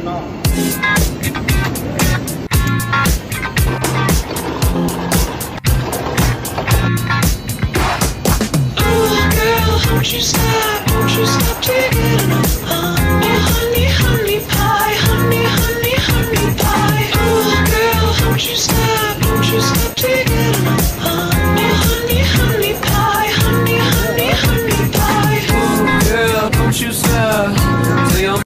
him now. Won't you stop? Won't you stop? Uh, oh, honey, honey pie, honey, honey, honey pie. Oh, girl, don't you stop? don't you stop